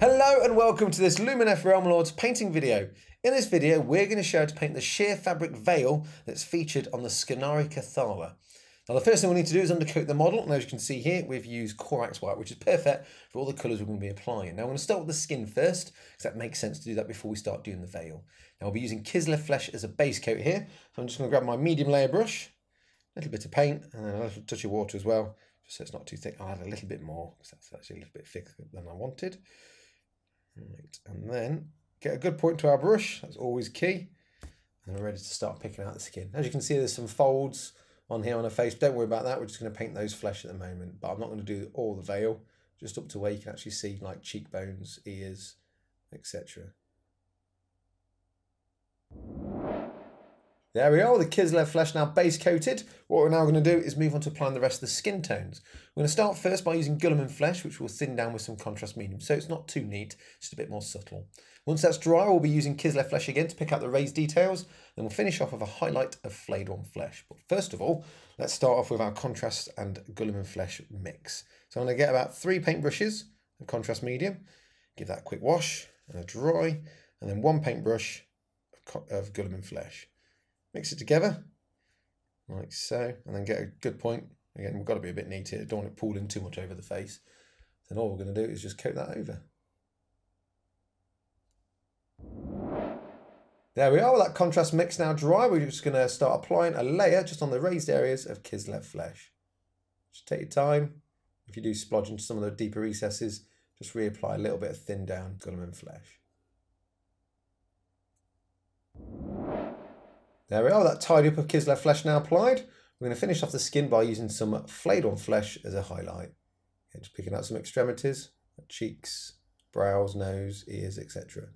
Hello and welcome to this Lumineth Realm Lords painting video. In this video, we're going to show how to paint the sheer fabric veil that's featured on the Scinari Cathallar. Now the first thing we need to do is undercoat the model, and as you can see here, we've used Corax White, which is perfect for all the colours we're going to be applying. Now I'm going to start with the skin first, because that makes sense to do that before we start doing the veil. Now I'll be using Kislev Flesh as a base coat here, so I'm just going to grab my medium layer brush, a little bit of paint, and then a little touch of water as well, just so it's not too thick. I'll add a little bit more, because that's actually a little bit thicker than I wanted. Right, and then get a good point to our brush, that's always key. And we're ready to start picking out the skin. As you can see, there's some folds on here on her face. Don't worry about that, we're just going to paint those flesh at the moment. But I'm not going to do all the veil, just up to where you can actually see like cheekbones, ears, etc. There we are, the Kislev flesh now base coated. What we're now going to do is move on to applying the rest of the skin tones. We're going to start first by using Guilliman flesh, which will thin down with some contrast medium, so it's not too neat, just a bit more subtle. Once that's dry, we'll be using Kislev flesh again to pick out the raised details, then we'll finish off with a highlight of flayed one flesh. But first of all, let's start off with our contrast and Guilliman flesh mix. So I'm going to get about three paintbrushes of contrast medium, give that a quick wash and a dry, and then one paintbrush of Guilliman flesh mix it together. Like so and then get a good point. Again we've got to be a bit neat here. Don't want it pooling too much over the face. Then all we're going to do is just coat that over. There we are with that contrast mix now dry. We're just going to start applying a layer just on the raised areas of Kislev flesh. Just take your time. If you do splodge into some of the deeper recesses just reapply a little bit of thin down Guilliman flesh There we are, that tidy up of Kislev flesh now applied. We're going to finish off the skin by using some flayed one flesh as a highlight. Just picking out some extremities, cheeks, brows, nose, ears, etc.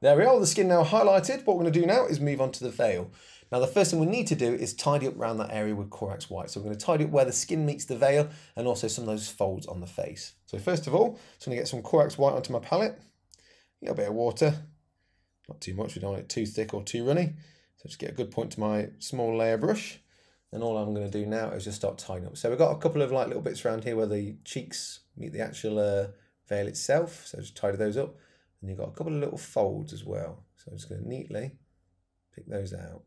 There we are, the skin now highlighted. What we're going to do now is move on to the veil. Now the first thing we need to do is tidy up around that area with Corax White. So we're going to tidy up where the skin meets the veil and also some of those folds on the face. So first of all, I'm going to get some Corax White onto my palette a little bit of water, not too much, we don't want it too thick or too runny. So just get a good point to my small layer brush. And all I'm going to do now is just start tying up. So we've got a couple of like little bits around here where the cheeks meet the actual uh, veil itself. So just tidy those up. And you've got a couple of little folds as well. So I'm just going to neatly pick those out.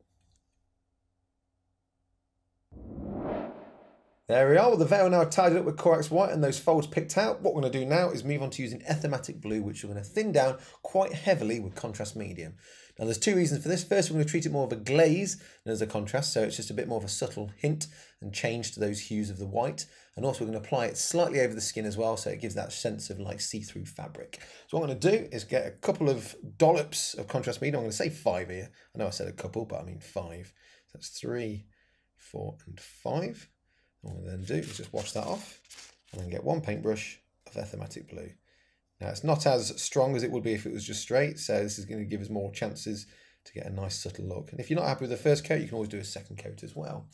There we are, with the veil now tidied up with Corax White and those folds picked out. What we're going to do now is move on to using Aethermatic Blue, which we're going to thin down quite heavily with contrast medium. Now there's two reasons for this. First, we're going to treat it more of a glaze than as a contrast, so it's just a bit more of a subtle hint and change to those hues of the white. And also we're going to apply it slightly over the skin as well, so it gives that sense of like see-through fabric. So what I'm going to do is get a couple of dollops of contrast medium. I'm going to say five here. I know I said a couple, but I mean five. So that's three, four, and five. What we then do is just wash that off and then get one paintbrush of Aethermatic Blue. Now it's not as strong as it would be if it was just straight, so this is going to give us more chances to get a nice subtle look. And if you're not happy with the first coat, you can always do a second coat as well.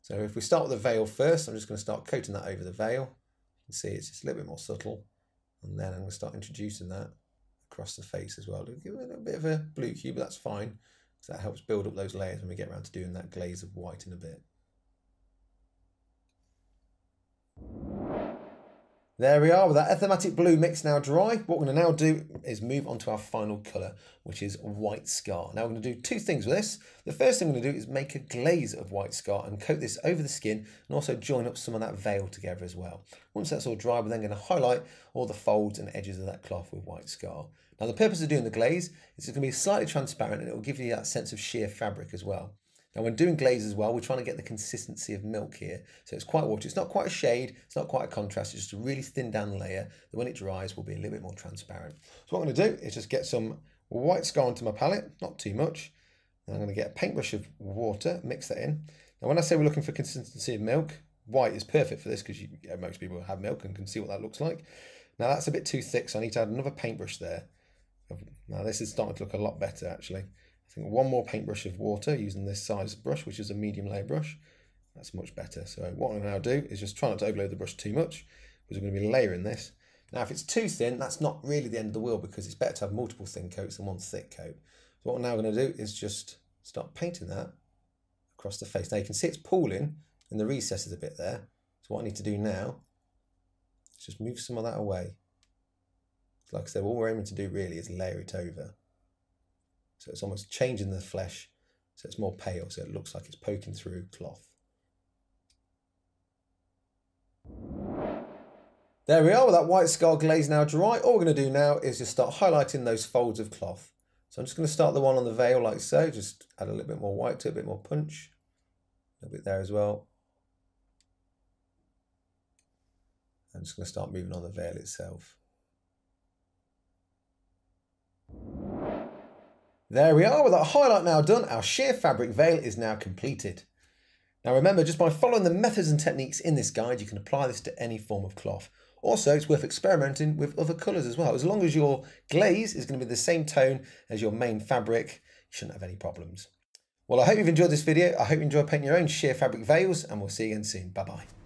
So if we start with the veil first, I'm just going to start coating that over the veil. You can see it's just a little bit more subtle. And then I'm going to start introducing that across the face as well. To give it a little bit of a blue hue, but that's fine. Because that helps build up those layers when we get around to doing that glaze of white in a bit. There we are with that Aethermatic Blue mix now dry. What we're going to now do is move on to our final colour, which is White Scar. Now we're going to do two things with this. The first thing we're going to do is make a glaze of White Scar and coat this over the skin and also join up some of that veil together as well. Once that's all dry, we're then going to highlight all the folds and edges of that cloth with White Scar. Now the purpose of doing the glaze is it's going to be slightly transparent and it will give you that sense of sheer fabric as well. Now when doing glaze as well, we're trying to get the consistency of milk here. So it's quite watery. It's not quite a shade, it's not quite a contrast, it's just a really thin down layer that when it dries will be a little bit more transparent. So what I'm gonna do is just get some white scar onto my palette, not too much. And I'm gonna get a paintbrush of water, mix that in. Now when I say we're looking for consistency of milk, white is perfect for this because know, most people have milk and can see what that looks like. Now that's a bit too thick, so I need to add another paintbrush there. Now this is starting to look a lot better actually. I think one more paintbrush of water using this size brush, which is a medium layer brush. That's much better. So what I'm now do is just try not to overload the brush too much because we're going to be layering this. Now, if it's too thin, that's not really the end of the world because it's better to have multiple thin coats than one thick coat. So what I'm now going to do is just start painting that across the face. Now you can see it's pooling in the recesses a bit there. So what I need to do now Let's just move some of that away. Like I said, all we're aiming to do really is layer it over. So it's almost changing the flesh so it's more pale, so it looks like it's poking through cloth. There we are with that white scar glaze now dry. All we're going to do now is just start highlighting those folds of cloth. So I'm just going to start the one on the veil like so, just add a little bit more white to it, a bit more punch. A little bit there as well. I'm just going to start moving on the veil itself. There we are, with our highlight now done, our sheer fabric veil is now completed. Now remember, just by following the methods and techniques in this guide, you can apply this to any form of cloth. Also, it's worth experimenting with other colours as well. As long as your glaze is going to be the same tone as your main fabric, you shouldn't have any problems. Well, I hope you've enjoyed this video. I hope you enjoy painting your own sheer fabric veils, and we'll see you again soon. Bye-bye.